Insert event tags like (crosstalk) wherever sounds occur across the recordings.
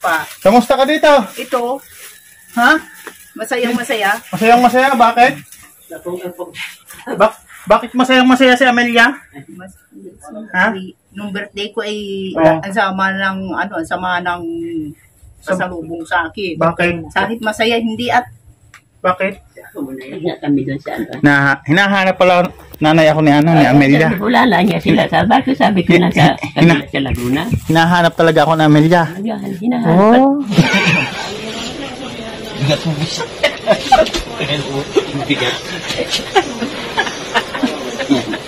pa. Kamusta ka dito? Ito, Ha? masayang masaya. Masayang masaya, bakit? Bak bakit masayang masaya si Amelia? Mas, Ha? Nung birthday ko ay Oo. ang sama ng ano, ang sama ng pasalubong sa akin. Bakit? Sakit masaya hindi at Bakit? Kaya kami doon sa ano. Na hinahanap pala nanay ako ni ano ni Amelia. Wala lang niya sila sa barko. Sabi ko na sa Hina- sa Laguna. Hinahanap talaga ako ni Amelia. Hinahan, hinahan. Oh. (laughs)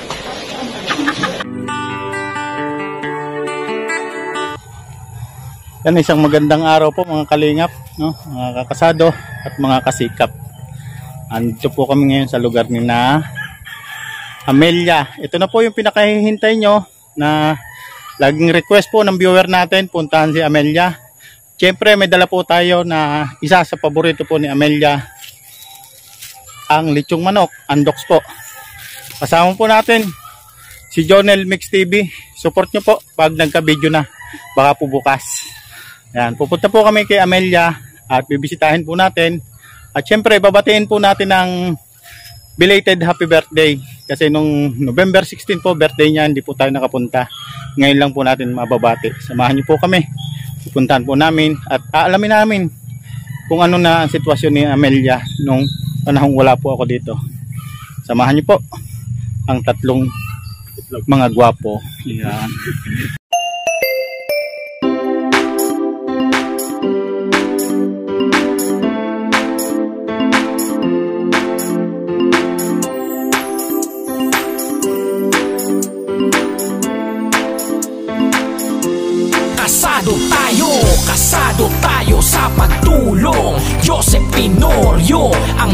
Yan isang magandang araw po mga kalingap, no? mga kakasado at mga kasikap. Andito po kami ngayon sa lugar ni na Amelia. Ito na po yung pinakahihintay nyo na laging request po ng viewer natin, puntahan si Amelia. Siyempre may dala po tayo na isa sa paborito po ni Amelia, ang lechong manok, andox po. Kasama po natin si Jonel Mix TV. Support nyo po pag nagka-video na, baka po bukas. Yan, pupunta po kami kay Amelia at bibisitahin po natin. At syempre, babatiin po natin ng belated happy birthday. Kasi nung November 16 po, birthday niya, hindi po tayo nakapunta. Ngayon lang po natin mababati. Samahan niyo po kami. Pupuntahan po namin at aalamin namin kung ano na ang sitwasyon ni Amelia nung panahong wala po ako dito. Samahan niyo po ang tatlong mga gwapo. Yan.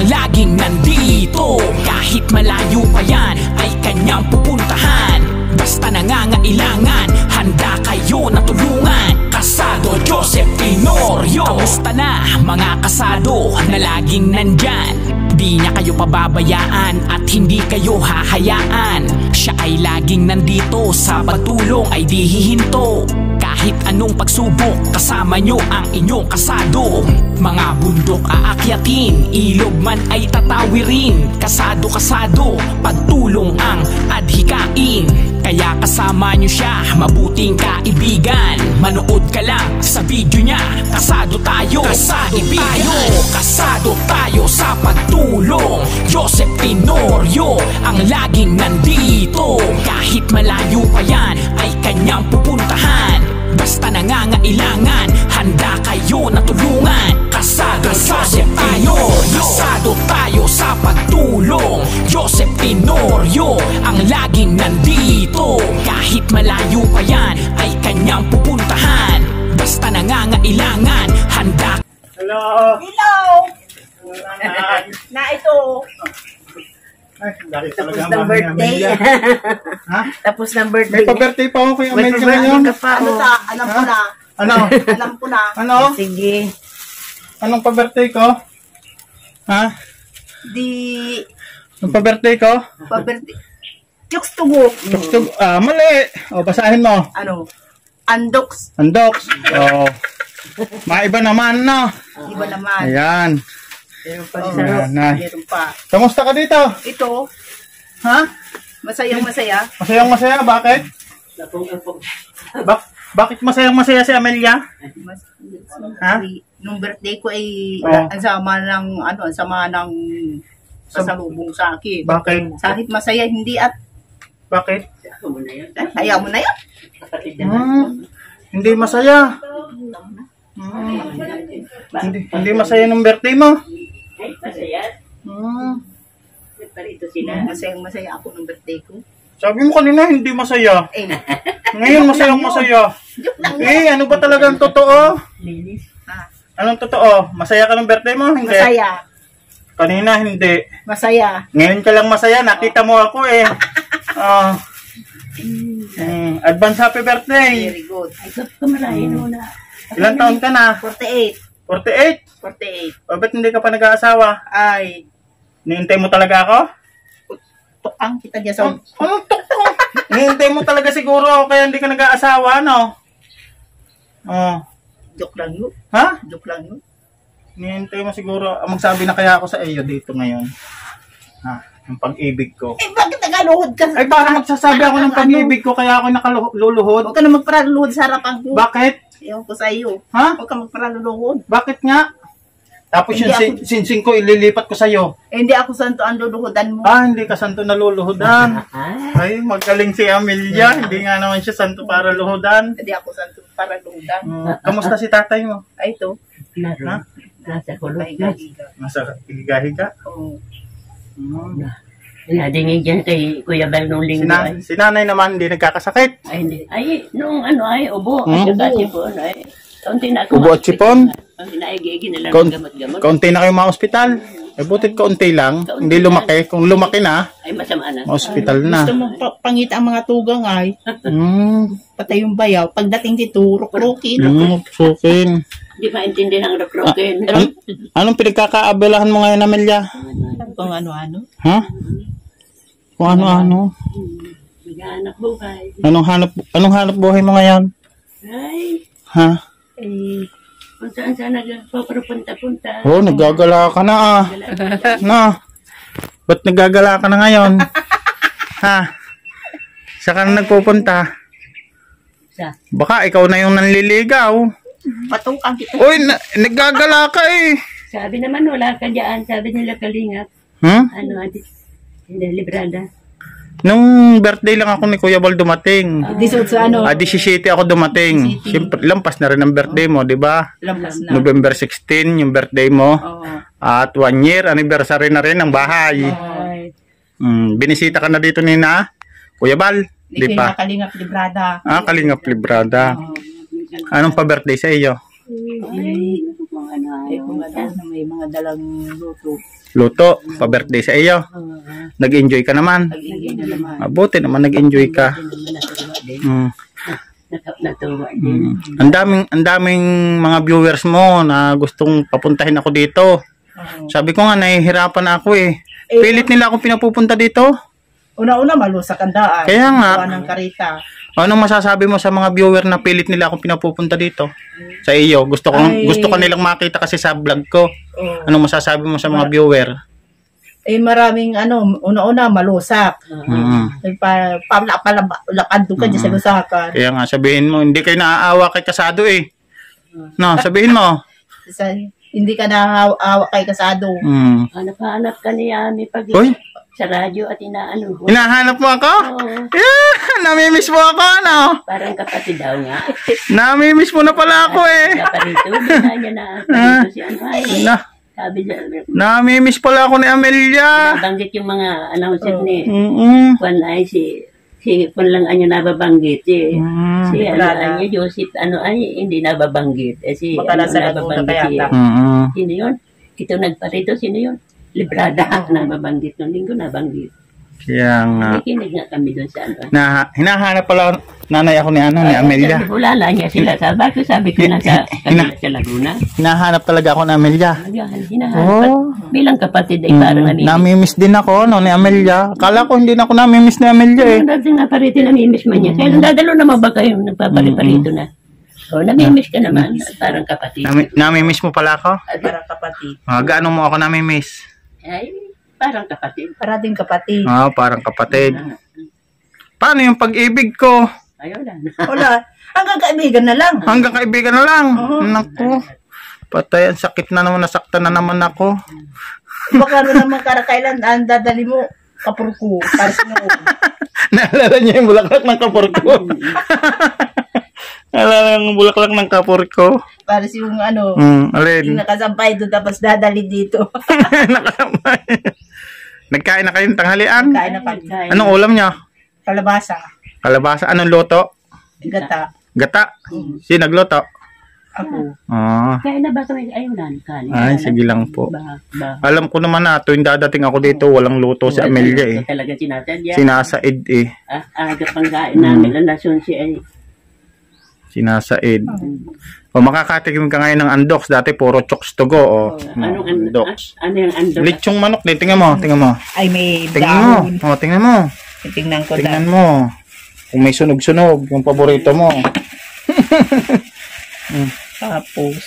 Laging nandito Kahit malayo pa yan ay kanyang pupuntahan. Basta nangangailangan, handa kayo na tulungan. Kasado Joseph Tenorio. Kamusta na mga kasado na laging nandyan? Di niya kayo pababayaan at hindi kayo hahayaan. Siya ay laging nandito sa pagtulong ay di hihinto kahit anong pagsubok, kasama nyo ang inyong kasado. Mga bundok aakyatin, ilog man ay tatawirin. Kasado-kasado, pagtulong ang adhikain. Kaya kasama nyo siya, mabuting kaibigan. Manood ka lang sa video niya, kasado tayo. Kasado tayo, kasado tayo sa pagtulong. Joseph Tenorio ang laging nandito. Kahit malayo pa yan, ay kanyang pupuntahan Basta nangangailangan, handa kayo na tulungan. Kasado, Joseph tayo, kasado tayo sa pagtulong. Joseph Tenorio ang laging nandito. Kahit malayo pa yan, ay kanyang pupuntahan. Basta nangangailangan, handa Hello! Hello! (laughs) Na ito, Ay, dahil tapos talaga ng ang birthday. Amelia. (laughs) Ha? tapos ng May birthday. pa-birthday pa ako kay May Amelia pa-birthday ngayon. ka pa. Ano ta? Alam ko na. Ano? Alam ko na. Ano? Sige. Anong pa-birthday ko? Ha? Di, Anong pa-birthday ko? pa-birthday. Yuks tugo. Gusto, ah, mali. O, basahin mo. Ano? Andox. Andox. O, maiba naman, no? Iba naman. Ayan. Meron pa Oh, sa ayan, na. Meron pa. Kamusta ka dito? Ito, Ha? masayang masaya. Masayang masaya, bakit? Bak bakit masayang masaya si Amelia? Mas, Ha? Nung birthday ko ay Oo. ang sama ng ano, ang sama ng pasalubong sa akin. Bakit? Sakit masaya hindi at Bakit? eh, ayaw mo na yan. Hmm, hindi masaya. Hmm, hindi, hindi masaya nung birthday mo. Ay, masaya. Hmm. Parito sila. Masayang masaya ako nung birthday ko. Sabi mo kanina hindi masaya. Eh, Ngayon masayang masaya. joke lang yun. Eh, ano ba talaga ang totoo? Linis. Ah, Anong totoo? Masaya ka ng birthday mo? Hindi. masaya. Kanina hindi. Masaya. Ngayon ka lang masaya. Nakita mo ako eh. Oh. (laughs) Mm, advance happy birthday. Very good. Ay, ito, kamarahin mo na. Ilan taon ka na? 48. 48? 48. O ba't hindi ka pa nag-aasawa? Ay, Nihintay mo talaga ako? tukang kita niya sa... An- Anong totoo? Nihintay mo talaga siguro ako kaya hindi ka nag-aasawa, no? Oh. Joke lang yun. Ha? Joke lang yun. Nihintay mo siguro. ah, Magsabi na kaya ako sa iyo dito ngayon. Ha? Yung pag-ibig ko. Eh, bakit nagaluhod ka? Ay, para magsasabi ako ng pag-ibig ko kaya ako nakaluluhod. Huwag ka na magparaluluhod sa harapan ko. Bakit? Ewan ko sa iyo. Ha? Huwag ka magparaluluhod. Bakit nga? Tapos Hindi yung sin- sinsing ko, ililipat ko sa'yo. Eh, hindi ako santo ang luluhodan mo. Ah, hindi ka santo naluluhodan. (laughs) Ay, magaling si Amelia. Hindi nga naman siya santo para luhodan. Hindi ako santo para luhodan. Hmm, Kamusta si tatay mo? Ay, ito. Nasa, nasa kulot na. Nasa higa-higa. Oo. Hmm. Nadingig dyan kay Kuya Bal nung linggo na- ay. si nanay naman, hindi nagkakasakit. Ay, hindi. Ay, nung ano ay, ubo. Hmm? At saka sipon ay. Kaunti na ako. Ubo at sipon? Kaunti na ay gigi na lang Kaun- ng gamot-gamot. kaunti na kayo ma-hospital. Eh, butit kaunti lang. Hindi lumaki. Kung lumaki na, Ay, masama na. ma-hospital na. Gusto mo pa- pangita ang mga tugang ay, (laughs) Hmm. patay yung bayaw. Pagdating dito, ruk-ruki. Hmm, sukin. Hindi maintindihan ang rockrocken. An- anong pinagkakaabalahan mo ngayon, Amelia? Kung ano-ano. Ha? Kung ano-ano. Mag-anak buhay. Anong hanap, anong hanap buhay mo ngayon? Ay, Ha? eh, kung saan saan nagpapunta-punta. Oh, naggagala ka na ah. Na. Ba't naggagala ka na ngayon? ha? Saan ka na nagpupunta? Sa, Baka ikaw na yung nanliligaw. Patukan kita. Uy, na, naggagala ka eh. sabi naman wala ka dyan. Sabi nila kalingap. Hmm? Ano, hindi, librada. Nung birthday lang ako ni Kuya Bal dumating. Disod sa ano, Ah, 17 ako dumating. Siyempre, lampas na rin ang birthday mo, di ba? lampas na. November 16, yung birthday mo. Oo. At one year, anniversary na rin ng bahay. Ay, Mm, binisita ka na dito ni na Kuya Bal, di kayo pa? nakalingap librada. Ah, Kalingap Librada. Anong pa-birthday sa iyo? ay, kung ano, Eh, kung ano, na may mga dalang luto. Luto, pa-birthday sa iyo. Nag-enjoy ka naman. Pag-ingay na naman. Mabuti naman nag-enjoy ka. din. Mm. Nat- Natuwa din. Mm. (laughs) Ang daming ang daming mga viewers mo na gustong papuntahin ako dito. Sabi ko nga nahihirapan ako eh. Eh, Pilit nila ako pinapupunta dito. Una-una, malusak ang daan. Kaya nga. Ng karita. Anong masasabi mo sa mga viewer na pilit nila akong pinapupunta dito? Sa iyo, gusto ko Ay. gusto ka nilang makita kasi sa vlog ko. Oo. Anong masasabi mo sa mga viewer? Eh, maraming ano, una-una, malusak. Mm. Eh, pa, palapalapad doon ka dyan sa lusakan. Kaya nga sabihin mo, hindi kayo naaawa kay kasado eh. No, sabihin mo. (laughs) hindi ka nahawa kay kasado. Mm. Hanap-hanap ka niya ni pag Uy, sa radyo at inaano ko. hinahanap mo ako? Oo, Yeah, namimiss mo ako, ano? parang kapatid daw nga. (laughs) Namimiss mo na pala ako eh. Kaparito, bina niya na (laughs) parito si ano ay. Na, Sabi niya, namimiss pala ako ni Amelia. nabanggit yung mga announcer ni Mm-mm. Juan ay si si Juan lang anya nababanggit eh. Mm. Si ano anya, Joseph, ano ay, hindi nababanggit. Eh si, Baka ano, nasa nababanggit kaya si, ta. Mm-mm. sino yun? Ito nagparito, sino yun? Librada, nababanggit nung linggo, nabanggit. Kaya nga. Nakikinig nga kami doon sa ano. Na, hinahanap pala nanay ako ni ano, ni Amelia. Lang niya sila. Sabi ko, sabi ko na sa, (laughs) kanila sa Laguna. Hinahanap talaga ako ni Amelia. Hinahanap. Oh. Bilang kapatid ay parang Mm, nanimig. namimiss din ako no, ni Amelia. Akala ko hindi na ako namimiss ni Amelia eh. Ang dating na parito namimiss man niya. Kaya dadalo naman ba kayo nagpapariparito na? O, namimiss ka naman. Parang kapatid. Nami, namimiss mo pala ako? Para kapatid. Ah, gaano mo ako namimiss? Ay, parang kapatid. Para din kapatid. Ah, parang kapatid. Paano yung pag-ibig ko? Ayaw lang. (laughs) Wala. Hanggang kaibigan na lang. Hanggang kaibigan na lang. Naku. Patay, ang sakit na naman, nasaktan na naman ako. Baka rin naman karakailan ang dadali mo. Kapurko. Para sa noo. (laughs) Naalala niya yung bulaklak ng kapor ko. (laughs) Naalala yung bulaklak ng kapor ko. Para sa yung ano. Yung alin? nakasampay doon tapos dadali dito. Nakasamay. Nagkain na kayong tanghalian? Kain na pagkain. Anong ulam niya? Kalabasa. Kalabasa? Anong luto? Gata. Gata? Sino nagluto? Ako. Ah. Kaya na ba kami? Ayaw na. Kanin. Ay, sige lang po. Ba, ba. Alam ko naman na tuwing dadating ako dito, walang luto si Amelia eh. Talaga sinatadya. Sinasaid eh. Ah, aga pang kain namin. Ang lasyon si ay. Sinasaid. O makakatikim ka ngayon ng andox. Dati puro chokes to go. O, Anong an, andox. ah, ano yung ando? Lechong manok din. Tingnan mo. Tingnan mo. Ay, may Tingnan mo. dahon. O, tingnan mo. Tingnan ko Tingnan na. mo. Kung may sunog-sunog, yung paborito mo. (laughs) Hmm. Tapos,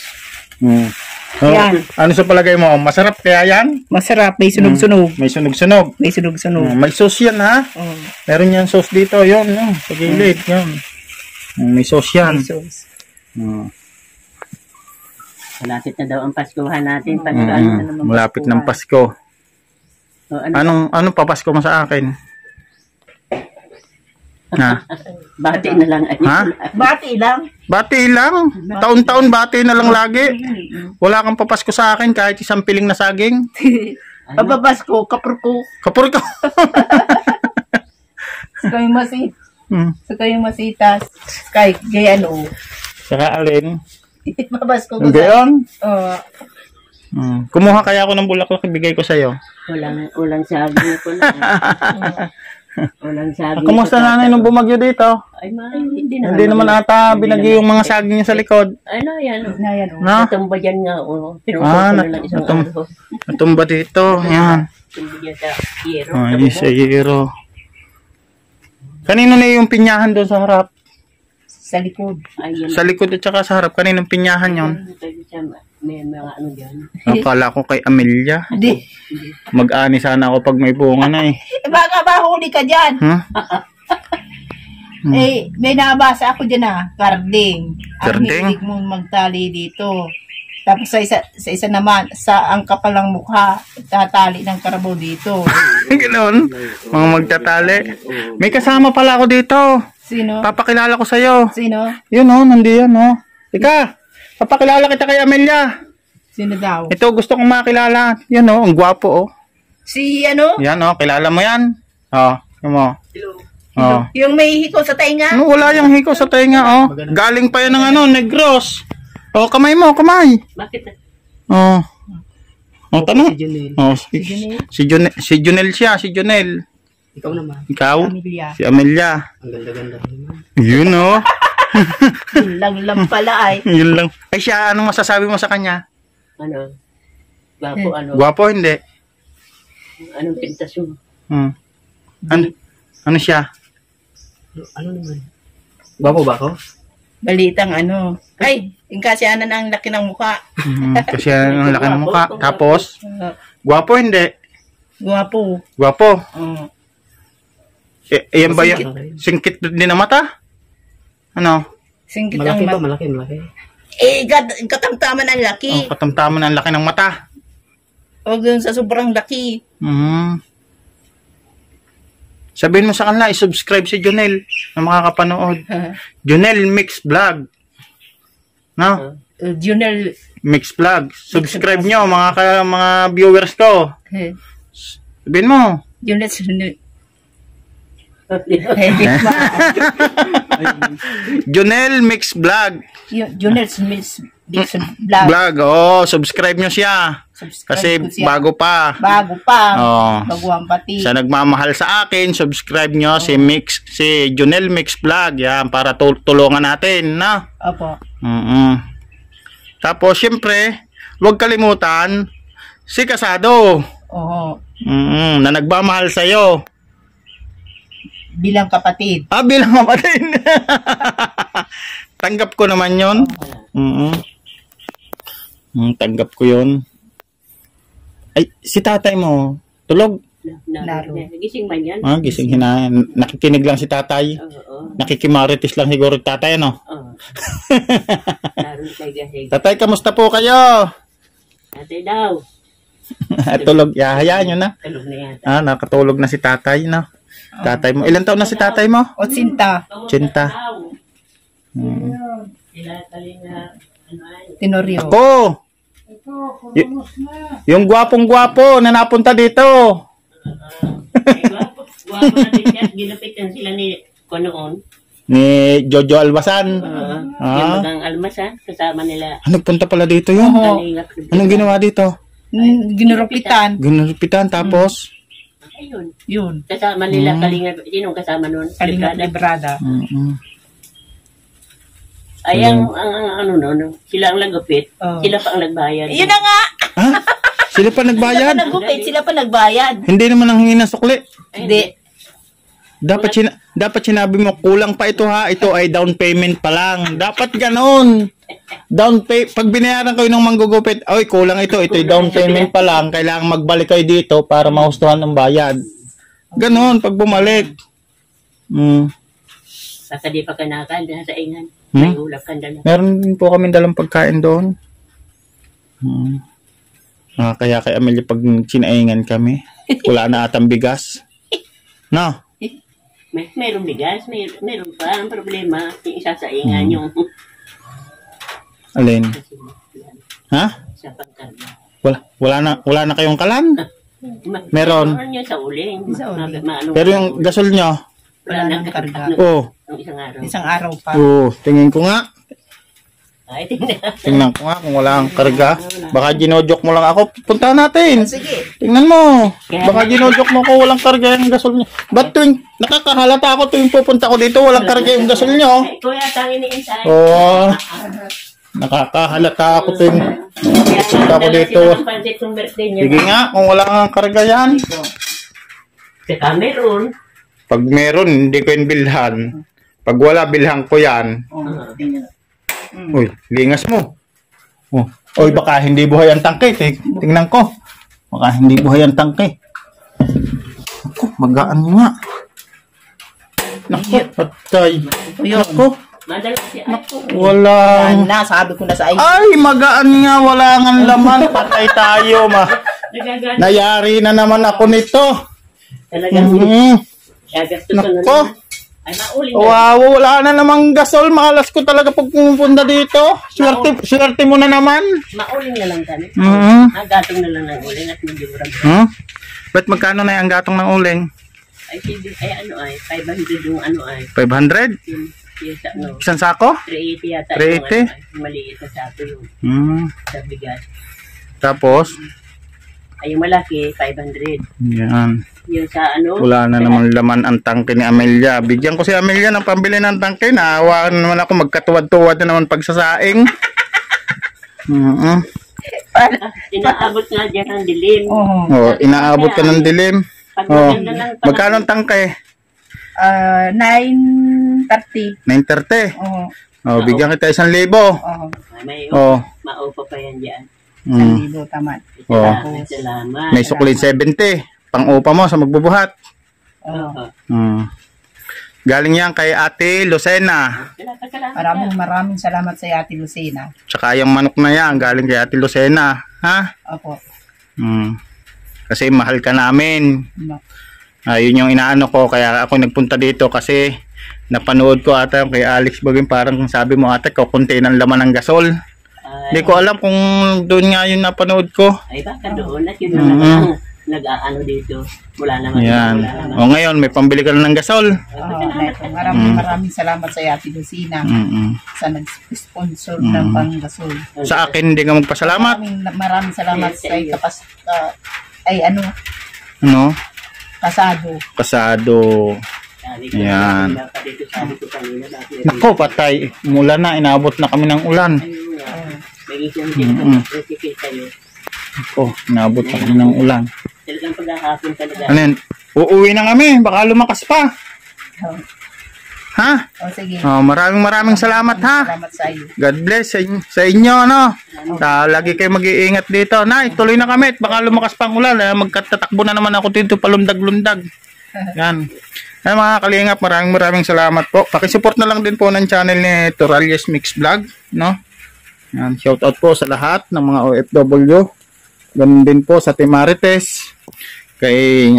Mm. Oh, Yan. ano sa palagay mo? Masarap kaya yan? masarap. May sunog-sunog. May sunog-sunog. May sunog-sunog. Mm, may sauce yan ha. Oh, Meron yan sauce dito. Yun, yun. Sa gilid. Yun. Mm, May sauce yan. may sauce. Mm. Malapit na daw ang Paskuhan natin. Pag Mm, ano na naman Malapit ng Paskuhan. Pasko. O, ano, Anong anong papasko mo sa akin? Ha? (laughs) bati na lang. Ha? Bati lang. Bati lang. Taon-taon bati na lang lagi. Wala kang papasko sa akin kahit isang piling na saging. (laughs) Pababas ko, kapur ko. Kapur (laughs) ka. Hmm. Sa kayo masitas. Kay, kay ano. Saka alin? (laughs) Babas ko ko sa... yun. Oh, Hmm. Kumuha kaya ako ng bulaklak ibigay ko sa'yo. Ulang, ulang sabi ko na. (laughs) ulang sabi Kumusta ko, nanay nung bumagyo dito? Ay, ma, hindi naman. Hindi naman ata Hindi binagyo yung mga saging niya sa likod. Ano yan? oh. na yan oh. No? Natumba dyan nga. Oh. Pinusok Ah, na lang isang natum- araw. Natumba dito. (laughs) Yan. Tumba dyan sa hero. Ay, sa hero. Kanino na yung pinyahan doon sa harap? Sa likod. Ayun. Sa likod at saka sa harap. Kaninong pinyahan yon? May mga ano dyan. Akala ko kay Amelia. Hindi. Mag-ani sana ako pag may bunga na eh. Eh, baka ba huli ka dyan? Huh? (laughs) Eh, may nabasa ako dyan ah. Karding. Karding? Ang hilig mong magtali dito. Tapos sa isa, sa isa naman, sa ang kapalang mukha, tatali ng karabaw dito. (laughs) Ganoon. Mga magtatali. May kasama pala ako dito. Sino? Papakilala ko sa'yo. Sino? Yun oh, nandiyan oh. Ika, papakilala kita kay Amelia. Sino daw? Ito, gusto kong makilala. Yan oh, ang gwapo oh. Si ano? Yan oh, kilala mo yan. Oh, yun mo. Oh. Yung may hiko sa tainga? Ano, wala yung hiko sa tenga oh. Galing pa yan ng ano, negros. Oh, kamay mo, kamay. Bakit? Oh. Oh, tanong. Oh, si, si, Junel, si Junel siya, si Junel. Ikaw naman. Ikaw? Amelia. Si Amelia. Ang ganda-ganda naman. Yun oh. (laughs) Yun lang lang pala ay. (laughs) Yun lang. Ay siya, anong masasabi mo sa kanya? Ano? Gwapo ano? Gwapo, hindi. Anong pintas mo? Hmm. Ano, ano siya? Ano naman? Gwapo ba ako? Balitang ano. Ay, yung kasi na ang laki ng mukha. Mhm, kasi ang laki ng (laughs) mukha. Tapos, gwapo hindi. guwapo. Gwapo. Uh, E, yan ba yung singkit din ang mata? Ano? singkit ang mat- malaki, malaki. Eh, kat katamtaman ang Oh, laki. katamtaman ang laki ng mata. Huwag dun sa sobrang laki. Mhm. Sabihin mo sa kanila, i-subscribe si Jonel na makakapanood. (laughs) Jonel Mix Vlog. No? Uh, Junel. Mix Vlog. Subscribe nyo mga ka- mga viewers ko. eh, Sabihin mo. Junel. Jonel (laughs) Mix Vlog. Smith Dixon Vlog. Vlog. Oh, subscribe nyo siya. Subscribe Kasi ko siya. bago pa. Bago pa. Oh. Baguang pati. Sa nagmamahal sa akin, subscribe nyo si Mix, si Jonel Mix Vlog. Yan, para tul- tulungan natin, na. Opo. mm Tapos, syempre, huwag kalimutan, si Kasado. Oo. mm na nagmamahal sa'yo. Bilang kapatid. Ah, bilang kapatid. (laughs) tanggap ko naman yon. mm Mm, tanggap ko yon. Ay, si tatay mo, tulog. Laro. Gising man yan? Ah, gising hina. Nakikinig lang si tatay. Oo. Nakikimarites lang siguro yung tatay, ano? Oo. (laughs) Laro. Tatay, kamusta po kayo? Ate daw. (laughs) Tulog, ya, hayaan nyo na. Tulog na yan. Ah, nakatulog na si tatay, no? Tatay mo. Ilan taon na si tatay mo? O. Tsinta. Sila talinga. Ano ay? Tenorio. Ako! Y- yung gwapong-gwapo na napunta dito. Gwapo na din yan. Ginupitan sila ni Konoon. Ni Jojo Albasan. Oo. Ah. Yung magang almas ha. Kasama nila. Ah, nagpunta pala dito yun. Talinga. Anong ginawa dito? Mm, Ginurupitan. Ginurupitan tapos? Ayun. Yun. Kasama nila Kalinga. Sinong kasama nun? Kalinga Brigada. Librada. Mm-mm. Ay, ang, ang, ang ano no, no, sila ang nagupit. Oo. Sila pa ang nagbayad. Yun na nga. Ha? Sila pa Sila pa nagbayad? nagupit. Sila pa nagbayad. Hindi naman ang hingi ng sukli. Hindi. Dapat, sina- dapat sinabi mo, kulang pa ito ha, ito ay down payment pa lang. Dapat ganon. Down pay, pag binayaran kayo ng manggugupit, oy, kulang ito, ito down payment pa lang, kailangan magbalik kayo dito para mahustuhan ng bayad. Ganon, pag bumalik. Hmm. Basta di pa ka nakakanda sa ingan. Hmm? May ulap ka dala. Meron din po kami dalang pagkain doon. Hmm. Ah, kaya kay Amelia pag sinaingan kami, (laughs) wala na atang bigas. No? (laughs) May, mayroong bigas, may, mayroon pa. Ang problema, yung isa sa ingan Hmm. yung (laughs) Alin? Ha? sa pagkarga. Wala, wala na, wala na kayong kalan? Meron. Meron yun sa uling. Sa uling. Pero yung gasol nyo, wala wala nang nang karga. karga. oh, Yung isang araw. Isang araw pa. oh, tingin ko nga. Ay, tingnan. Tingnan ko nga kung wala kang karga. Baka ginojok mo lang ako. Punta natin. Sige. Tingnan mo. Baka ginojok mo ko walang karga yung gasol nyo. Ba't tuwing nakakahalata ako tuwing pupunta ko dito walang karga yung gasol nyo? Ay, kuya, tangin ni Insay. Oh. Nakakahalata ako tuwing punta ko dito. Sige nga, kung wala kang karga yan. Saka meron. Pag meron, hindi ko yung bilhan. Pag wala, bilhan ko yan. Oh, tingnan. Uy, lingas mo. Oh. Uy, baka hindi buhay ang tangke. Ting- Tingnan ko. Baka hindi buhay ang tangke. Ako, magaan nga. Naku, patay. Naku, Madala siya. Ay, walang... Na, sabi ko na sa ay. Ay, magaan nga. Wala nga laman. (laughs) Patay tayo, ma. Nayari na naman ako nito. Talagang Mm. gagastos ko na Nako. Ay, mauling na. Wow, wala na namang gasol. Malas ko talaga pag pumunta dito. Swerte, swerte mo na naman. Mauling na lang kami. Mhm. Nagatong na lang ng uling at medyo murag. Hmm? Ba't magkano na yung gatong ng uling? Ay, ay ano ay, 500 yung ano ay, 500? yung, yung sa ano, Isang sako? 380 yata 380? yung ano ay, maliit na sapo yung Hmm. sa bigas. Tapos, Ay, yung malaki, 500. yan. Yung sa ano, Wala na naman laman ang tangke ni Amelia. Bigyan ko si Amelia ng pambili ng tangke. Naawa naman ako magkatuwad-tuwad na naman pagsasaing. Mm inaabot nga dyan ang dilim. Oo. Oh, inaabot ka ng dilim. Oh, ng magkano ang tangke? Ah, 9.30. 9.30. Oo. Oh, bigyan kita isang libo. Oo. Ay, may Oh. maupa pa yan dyan. Isang Mm. libo, tama. Oh. Salamat, salamat. May suklin 70. Pang-upa mo sa magbubuhat. Oo. Oo. Mm. Galing yan kay Ate Lucena. Maraming maraming salamat sa Ate Lucina. Tsaka yung manok na yan, galing kay Ate Lucena. Ha? Opo. Mm. Kasi mahal ka namin. No. Ah, yun yung inaano ko. Kaya ako nagpunta dito kasi napanood ko ata kay Alex Bagin. Parang sabi mo ata, kukunti ng laman ng gasol. Hindi ko alam kung doon nga yung napanood ko. ay baka doon at yun naman ang nag-aano dito. Wala naman. Yan. Wala naman. O ngayon, may pambili ka na ng gasol. Neto. Maraming maraming salamat sa Ate Lucina Mm-mm. sa nag-sponsor ng panggasol. Sa akin, hindi ka magpasalamat. Maraming, maraming salamat sa kapas ah, ay ano, No? kasado. Kasado. Yan. Nako, patay. Mula na, inabot na kami ng ulan. Nako, inabot na kami ng ulan. Talagang paghahapon talaga. Ano yun? Uuwi na kami. Baka lumakas pa. Oh, Ha? oh, sige. Oh, maraming maraming salamat ha. Salamat sa iyo. God bless sa, in- sa inyo, no? Ta, lagi kayo mag-iingat dito. Nay, tuloy na kami. Baka lumakas pang ulan. Eh, magkatatakbo na naman ako dito palundag-lundag. (laughs) Yan. Yan mga kalingap, maraming maraming salamat po. Pakisupport na lang din po ng channel ni Toralies Mix Vlog, no? Yan, shout out po sa lahat ng mga OFW. Ganun din po sa Team Marites, kay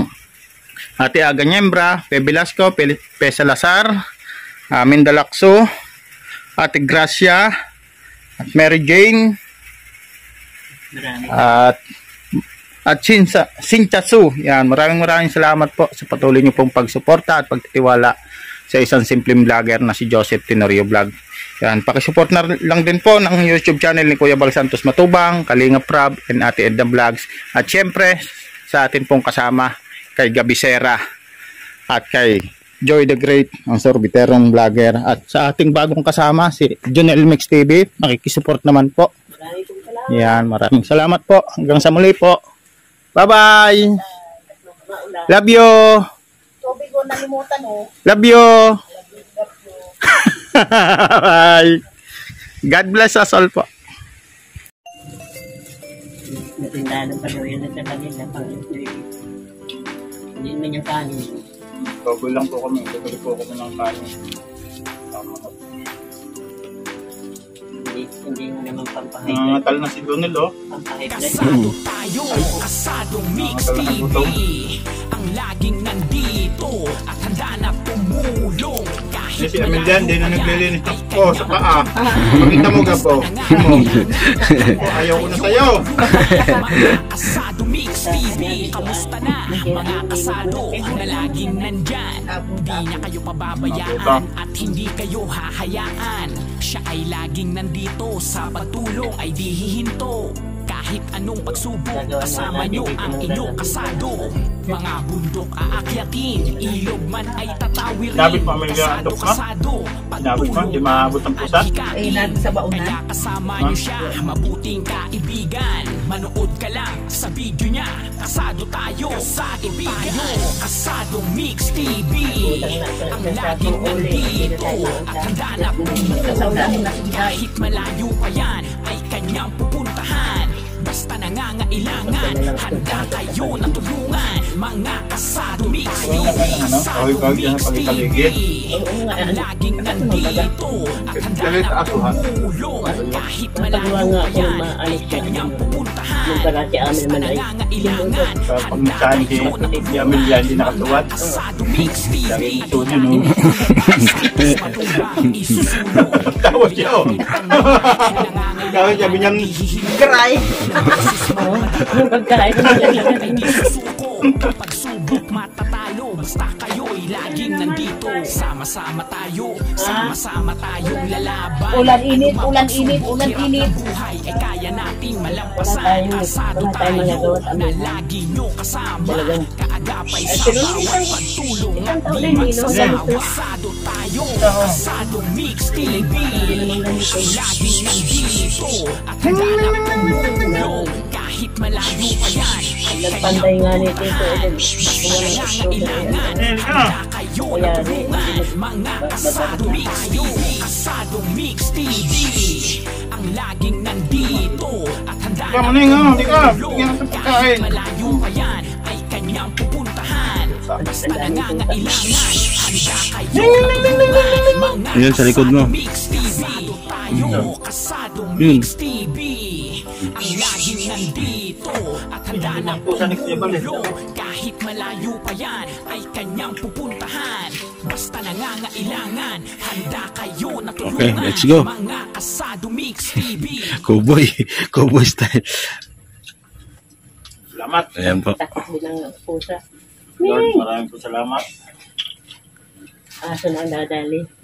Ate Aga Nyembra, Pe Velasco, Pe, Pe Salazar, Amin Dalakso, Ate Gracia, at Mary Jane, at at Sinsa, Sinchasu. Yan, maraming maraming salamat po sa patuloy niyo pong pagsuporta at pagtitiwala sa isang simpleng vlogger na si Joseph Tenorio Vlog. Yan, pakisupport na lang din po ng YouTube channel ni Kuya Bal Santos Matubang, Kalinga Prab, and Ate Edna Vlogs. At syempre, sa atin pong kasama kay Gabisera at kay Joy the Great, ang sorbiteron vlogger. At sa ating bagong kasama, si Junel Mix TV, makikisupport naman po. Marami pong salamat. Yan, maraming salamat po. Hanggang sa muli po. Bye-bye. Love you. Tubig ko nalimutan oh. Love you. (laughs) Bye. God bless us all po. Natindahan pa daw yun sa kanila pang Hindi naman yung kanin. Bago lang po kami. Bibili po kami ng kanin. Hindi, hindi mo naman pampahigay. Nangangatal na si Donel, oh. Pampahigay. Kasado tayo, kasadong Mix TV Ang laging Kahit Si Emilian, di na naglilinis ng po sa paa. Pakita mo, Gabo. Mo. (laughs) Oh, ayaw ko na sa'yo. Kasado Mix TV Kamusta na mga kasado na laging nandyan Di na kayo pababayaan at hindi kayo hahayaan Siya ay laging nandito sa pagtulong ay di hihinto kahit anong pagsubok, kasama nyo ang inyong kasado Mga bundok aakyatin, ilog man ay tatawirin. Pamilya, Kasado, Dok, ha? kasado, Dapat ba? Di maabot ang pusa? Eh, nag sa baunan. Kaya kasama niyo siya, mabuting kaibigan. Manood ka lang sa video niya. Kasado tayo sa tayo Kasadong Mix TV Ang laging nandito At handa na tumulong Kahit malayo pa yan Ay kanyang pupuntahan. Basta nangangailangan Handa kayo na tulungan Mga kasado Mix TV. yan sa pagkaligid. Ang laging nandito At handa Galit na tumulong Kahit malayo nga pa yan Ay na. kanyang ano, pupuntahan. Yung parati amin Basta naman ay nangangailangan Sa pagmutsahan si si Amelia, hindi nakasuwat. Kasado Mix TV. (laughs) niya, Tawag siya, oh. Tawag siya, binyang Cry. Yung (laughs) Pagsubok matatalo. Basta kayo'y laging nandito. Sama-sama tayo Sama-sama tayong lalaban. Ulan init, Anumang ulan init, ulan init. buhay Ay kaya nating Wala malampasan. Kasado tayo sa Na lagi nyo kasama. Kaagapay sa pero bawat pagtulong taon Di magsasawa. Kasado tayo Kasado Mix Ay laging nandito At handa na tumulong Kahit malayo pa yan Nagpanday nga ni Tito Eden. Kung walang yan. Kaya rin, Mix TV Ang laging nandito At handa Kaya maning, oh, di ka. Bigyan ka sa pagkain. Malayo pa yan Ay kanyang pupuntahan Basta nangangailangan Handa kayo Yan, sa likod mo. Kasado Mix TV tayo Kasado Yun. Na tumulong Kahit malayo pa yan Ay kanyang pupuntahan Basta nangangailangan Handa kayo na tulungan Okay, let's go. Mga Kasado Mix (laughs) TV Cowboy. Cowboy style. Salamat. Ayan po. Takot bilang pusa. Lord, maraming po salamat. Aso na ang dadali.